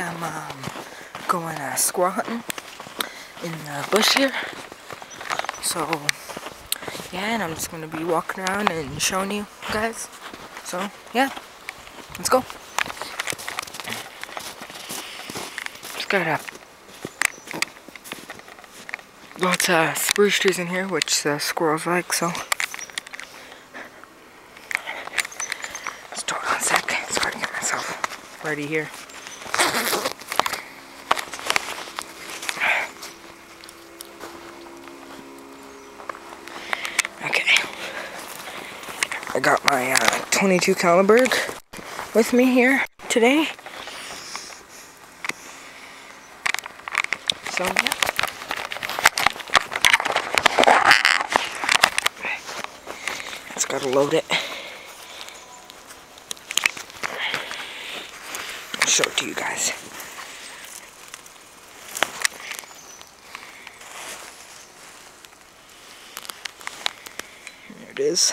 I'm um, going uh, squirrel hunting in the bush here. So, yeah, and I'm just going to be walking around and showing you guys. So, yeah, let's go. Just got a lots of spruce trees in here, which the squirrels like, so. Just hold on a sec. Sorry to get myself ready here. Got my uh, 22 caliber with me here today. So yeah. Just gotta load it. I'll show it to you guys. There it is.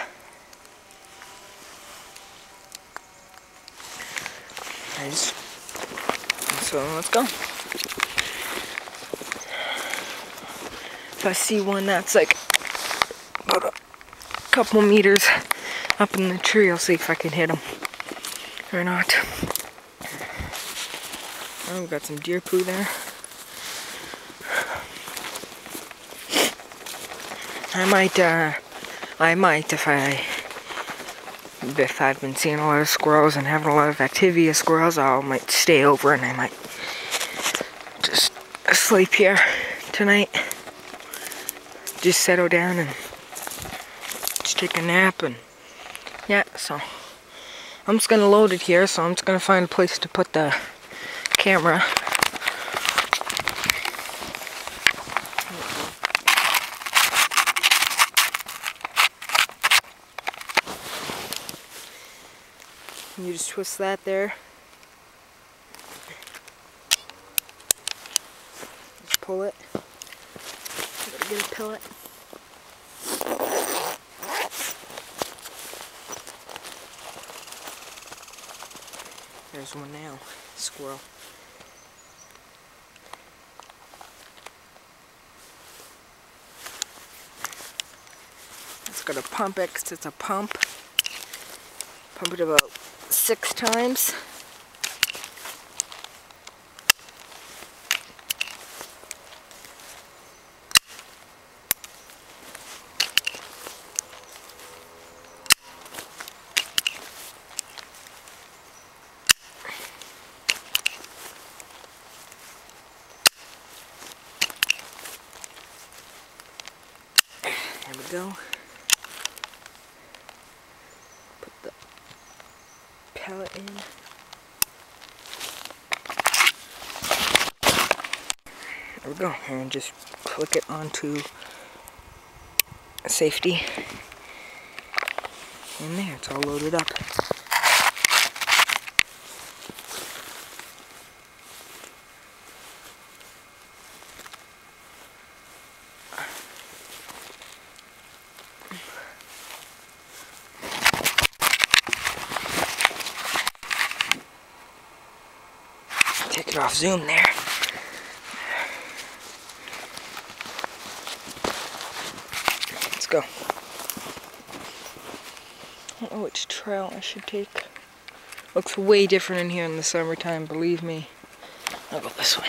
Nice. So let's go. If I see one that's like about a couple meters up in the tree, I'll see if I can hit them or not. Oh, we got some deer poo there. I might, uh, I might if I, if I've been seeing a lot of squirrels and having a lot of activity of squirrels, I might stay over and I might just sleep here tonight. Just settle down and just take a nap and yeah, so I'm just gonna load it here, so I'm just gonna find a place to put the camera. You just twist that there. Just pull it. Gotta get a pellet. There's one now. Squirrel. It's got a pump it 'cause it's a pump. Pump it about six times. There we go. Put the pellet in. There we go. And just click it onto safety. And there, it's all loaded up. Take it off zoom there. Let's go. I don't know which trail I should take. Looks way different in here in the summertime, believe me. I'll go this way.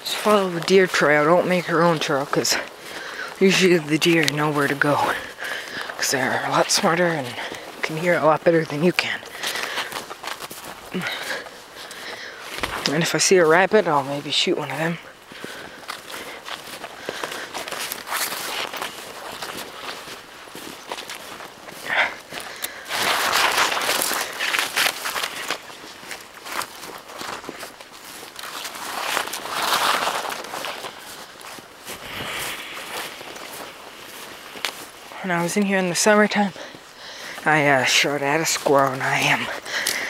Just follow the deer trail. Don't make your own trail because usually the deer know where to go. Because they're a lot smarter and can hear a lot better than you can. And if I see a rabbit, I'll maybe shoot one of them. When I was in here in the summertime, I uh, shot at a squirrel and I am.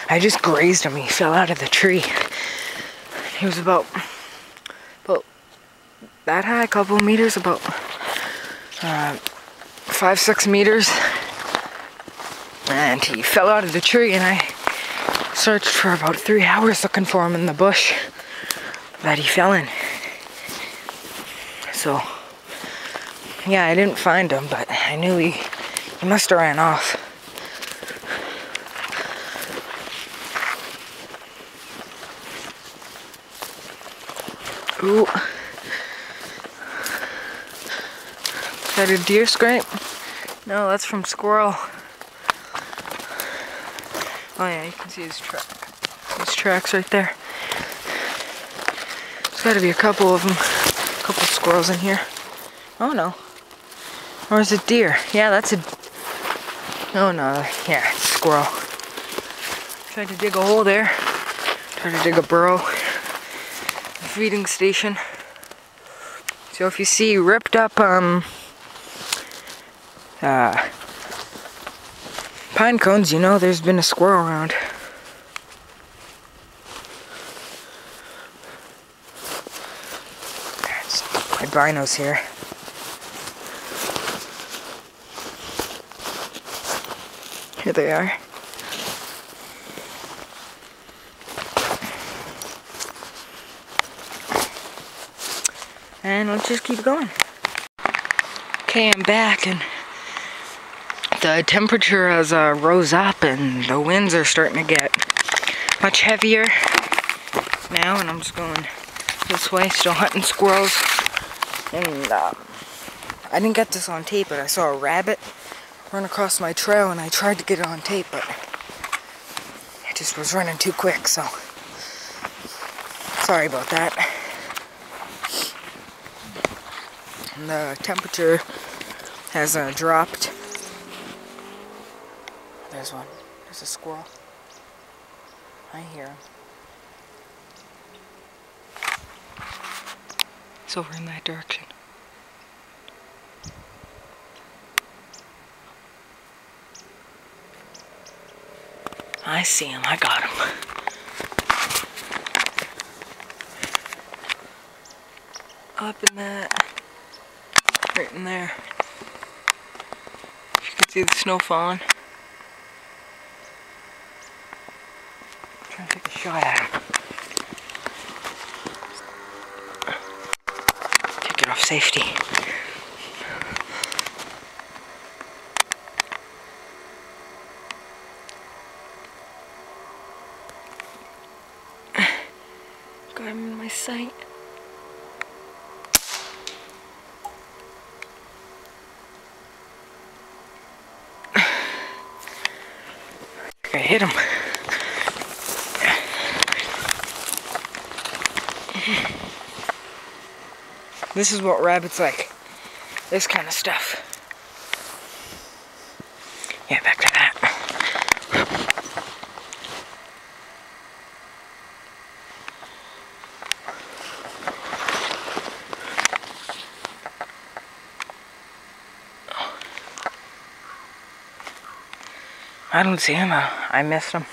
I just grazed him. He fell out of the tree. He was about about that high, a couple of meters, about uh, five, six meters. And he fell out of the tree and I searched for about three hours looking for him in the bush that he fell in. So, yeah, I didn't find him, but I knew he, he must have ran off. Ooh. Is that a deer scrape? No, that's from squirrel. Oh yeah, you can see his track. His tracks right there. There's gotta be a couple of them. A couple squirrels in here. Oh no. Or is it deer? Yeah, that's a... Oh no, yeah, it's squirrel. Tried to dig a hole there. Tried to dig a burrow. Feeding station. So if you see ripped up, um... Uh, pine cones, you know there's been a squirrel around. my binos here. They are. And let's just keep going. Okay, I'm back and the temperature has uh, rose up and the winds are starting to get much heavier now and I'm just going this way, still hunting squirrels. And uh, I didn't get this on tape, but I saw a rabbit run across my trail and I tried to get it on tape, but I just was running too quick, so sorry about that. And the temperature has uh, dropped. There's one. There's a squirrel. I hear him. It's over in that direction. I see him. I got him. Up in that. Right in there. You can see the snow falling. I'm trying to take a shot at him. Take it off safety. Got him in my sight. I hit him. This is what rabbits like. This kind of stuff. Yeah, back to that. I don't see him. I missed him.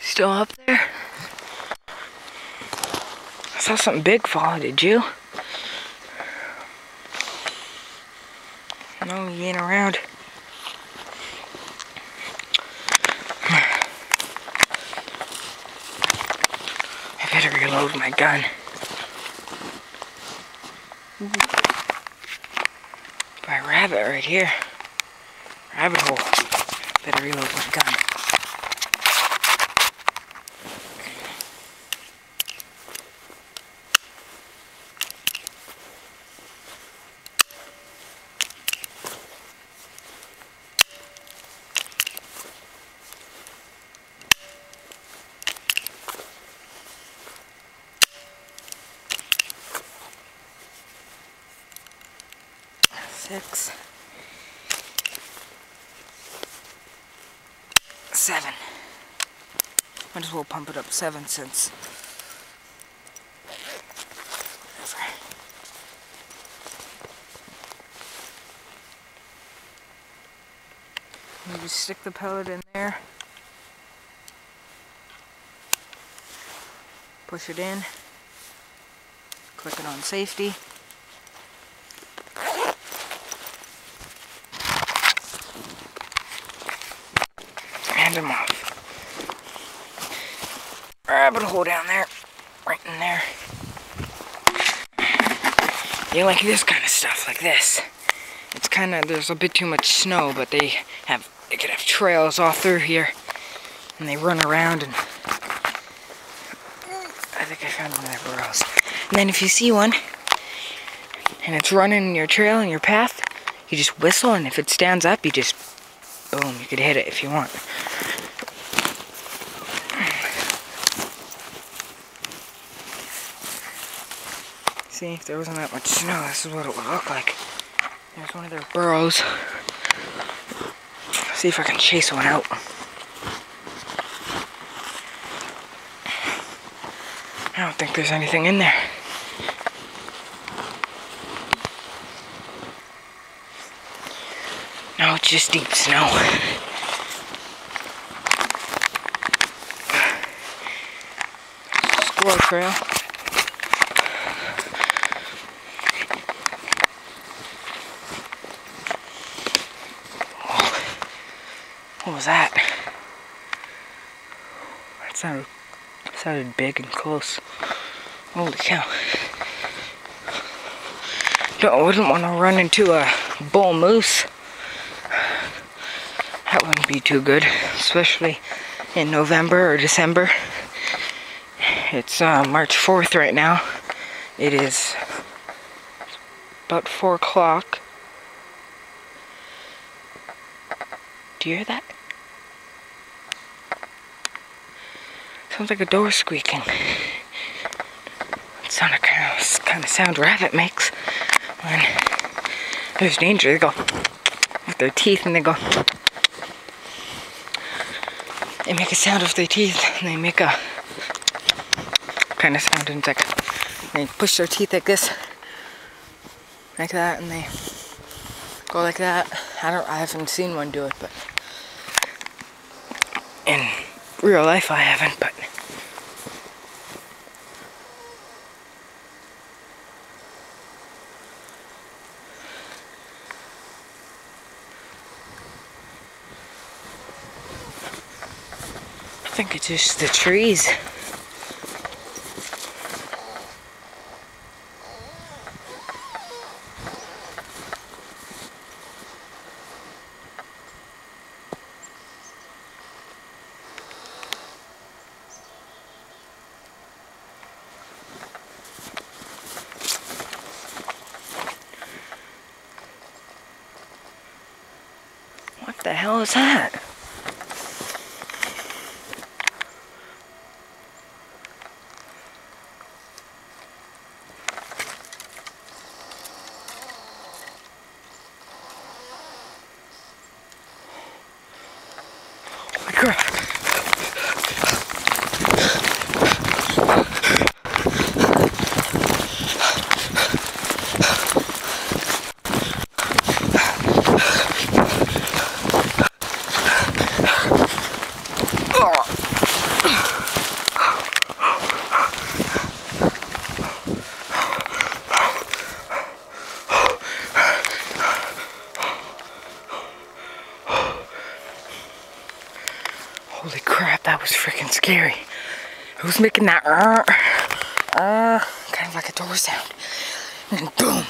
Still up there? I saw something big fall, did you? No, he ain't around. I better reload my gun. By rabbit right here. Rabbit hole. Better reload my gun. Six, seven. Might as well pump it up seven cents. Just stick the pellet in there. Push it in. Click it on safety. Hand them off. Rabbit hole down there. Right in there. You like this kind of stuff, like this. It's kind of, there's a bit too much snow, but they have, they could have trails all through here. And they run around and I think I found one their burrows. And then if you see one, and it's running in your trail in your path, you just whistle, and if it stands up, you just, boom, you could hit it if you want. See, if there wasn't that much snow, this is what it would look like. There's one of their burrows. See if I can chase one out. I don't think there's anything in there. No, it's just deep snow. Squirrel trail. Was that? That sounded, sounded big and close. Holy cow. No, I wouldn't want to run into a bull moose. That wouldn't be too good, especially in November or December. It's uh, March 4th right now. It is about 4 o'clock. Do you hear that? Sounds like a door squeaking. It sounded kind of, kind of sound rabbit makes when there's danger. They go with their teeth and they go. They make a sound with their teeth and they make a kind of sound and like they push their teeth like this, like that, and they go like that. I don't. I haven't seen one do it, but in real life I haven't. But think it's just the trees. What the hell is that? Holy crap. Holy crap, that was freaking scary. It was making that uh, uh, kind of like a door sound. And then boom,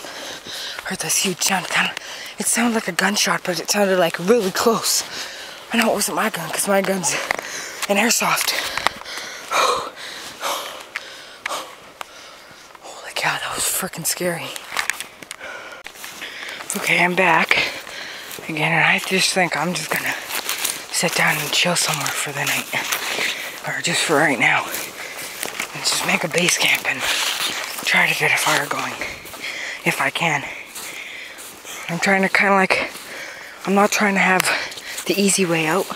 heard this huge sound. Kind of, it sounded like a gunshot, but it sounded like really close. I know it wasn't my gun, because my gun's an airsoft. Holy cow, that was freaking scary. Okay, I'm back again, and I just think I'm just gonna sit down and chill somewhere for the night, or just for right now, just make a base camp and try to get a fire going if I can. I'm trying to kind of like, I'm not trying to have the easy way out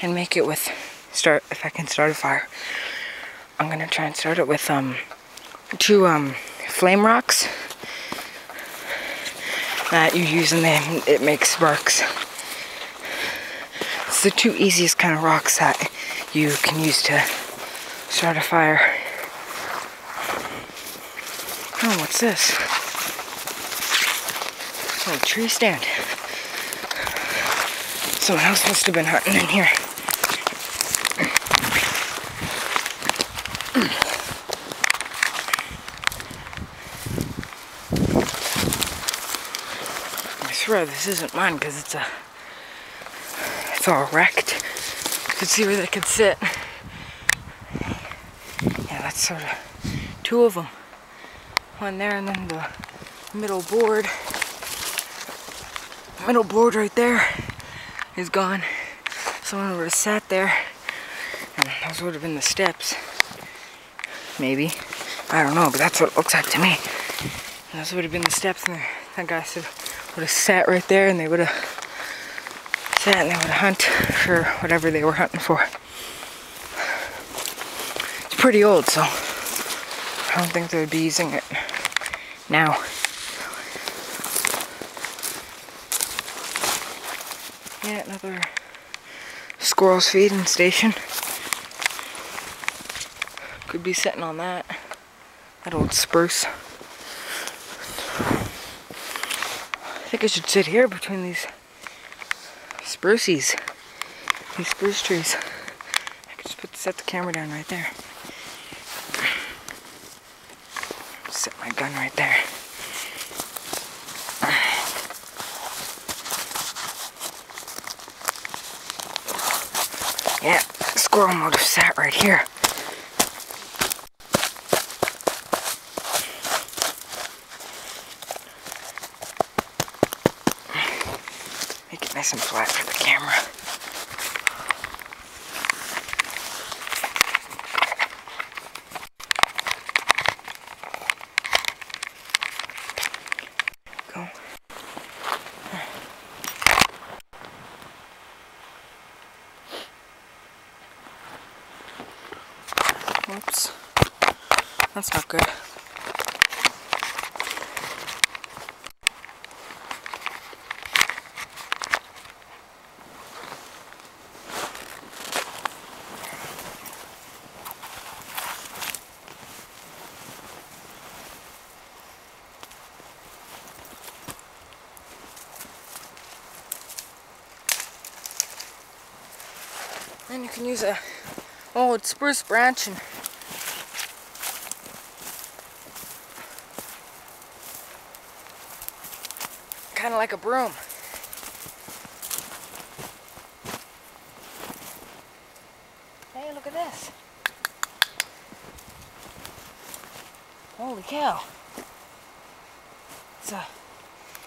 and make it with start if I can start a fire. I'm gonna try and start it with um two um flame rocks that you use and then it makes sparks. It's the two easiest kind of rocks that you can use to start a fire. Oh, what's this? Oh, tree stand. Someone else must have been hunting in here. I swear this isn't mine because it's a it's all wrecked. You can see where they could sit. Sort of two of them. One there and then the middle board. Middle board right there is gone. Someone would have sat there and those would have been the steps. Maybe. I don't know, but that's what it looks like to me. And those would have been the steps and that guy said would have sat right there and they would have sat and they would hunt for whatever they were hunting for. Pretty old, so I don't think they would be using it now. Yeah, another squirrel's feeding station. Could be sitting on that. That old spruce. I think I should sit here between these spruces. These spruce trees. I could just put set the camera down right there. Set my gun right there. Yeah, squirrel would have sat right here. Make it nice and flat for the camera. Go. Whoops. That's not good. And you can use a old spruce branch and like a broom. Hey, look at this. Holy cow. It's a,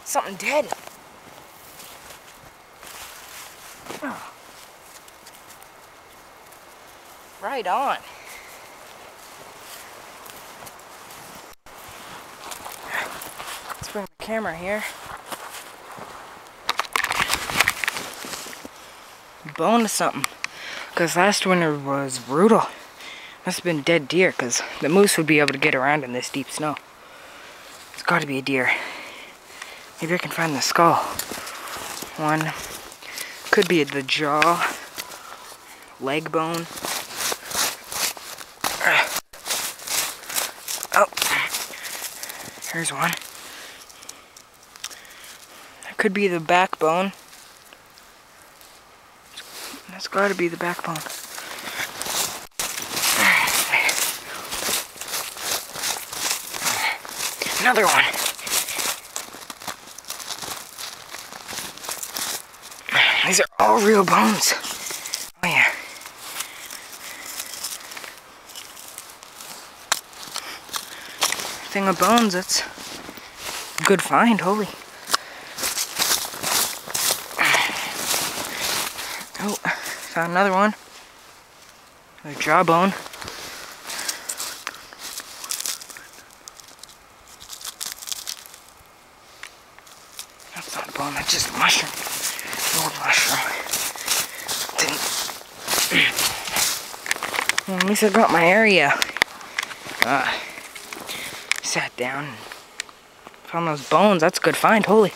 something dead. Right on. Let's bring the camera here. Bone or something. Because last winter was brutal. Must have been dead deer because the moose would be able to get around in this deep snow. It's got to be a deer. Maybe I can find the skull. One. Could be the jaw. Leg bone. Ah. Oh, here's one. That could be the backbone. That's got to be the backbone. Another one. These are all real bones. Oh yeah. Thing of bones, that's good find, holy. Oh, found another one. Another jawbone. That's not a bone. That's just a mushroom. Old mushroom. Didn't. Well, at least I got my area. Uh, sat down. Found those bones. That's a good find. Holy.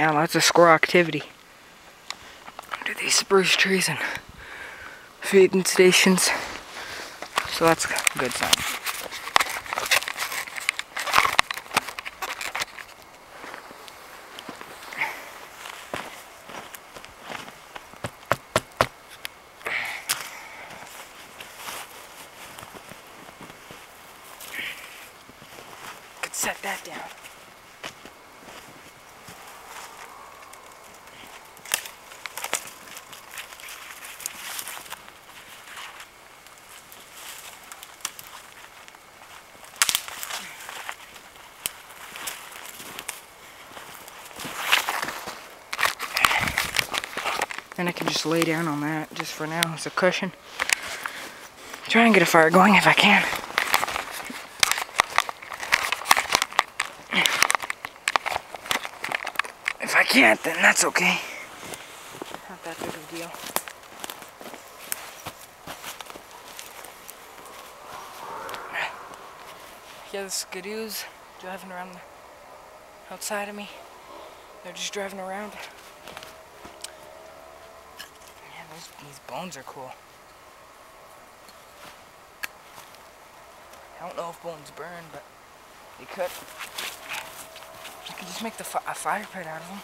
Yeah, lots of squirrel activity. Under these spruce trees and feeding stations. So that's a good sign. Could set that down. Then I can just lay down on that just for now as a cushion. Try and get a fire going if I can. If I can't, then that's okay. Not that big of a deal. Yeah, the skidoos driving around the outside of me. They're just driving around. Yeah, those, these bones are cool. I don't know if bones burn, but they could. I could just make the fi a fire pit out of them.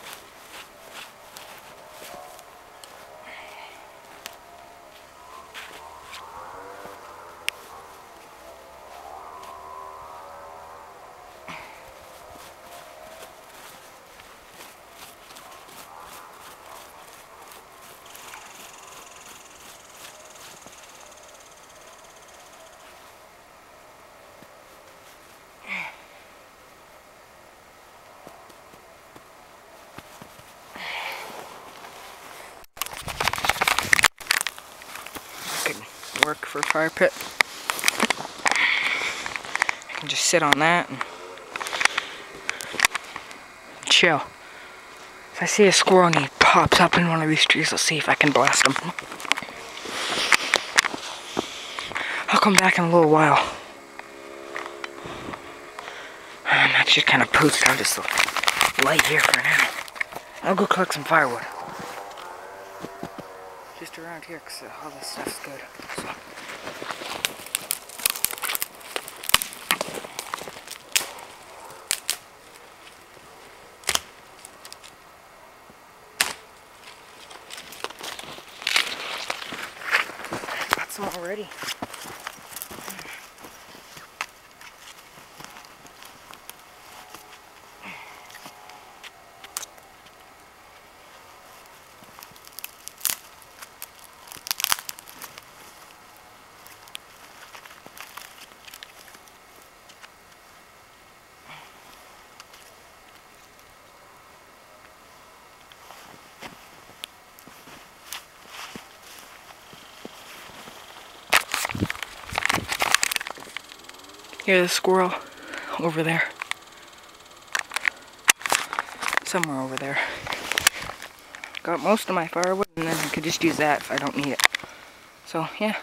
could work for a fire pit. I can just sit on that and chill. If I see a squirrel and he pops up in one of these trees, I'll see if I can blast him. I'll come back in a little while. I'm actually kind of pooped. I'll just lay here for now. I'll go collect some firewood just around here because all this stuff's good. Some already. Here's the squirrel over there. Somewhere over there. Got most of my firewood and then I could just use that if I don't need it. So yeah.